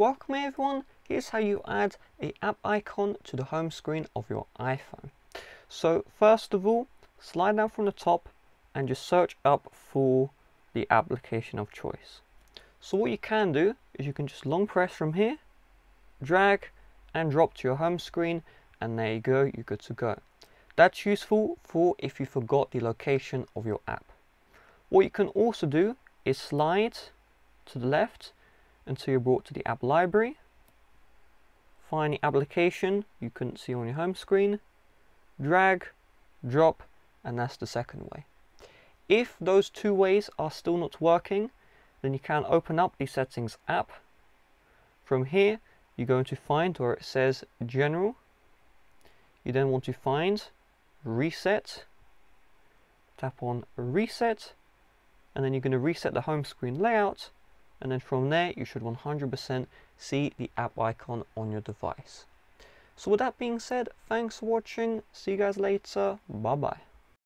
welcome everyone. Here's how you add a app icon to the home screen of your iPhone. So first of all, slide down from the top and just search up for the application of choice. So what you can do is you can just long press from here, drag and drop to your home screen and there you go, you're good to go. That's useful for if you forgot the location of your app. What you can also do is slide to the left until you're brought to the app library. Find the application you couldn't see on your home screen. Drag, drop, and that's the second way. If those two ways are still not working, then you can open up the settings app. From here, you're going to find where it says general. You then want to find reset. Tap on reset, and then you're going to reset the home screen layout and then from there you should 100% see the app icon on your device. So with that being said, thanks for watching, see you guys later, bye bye.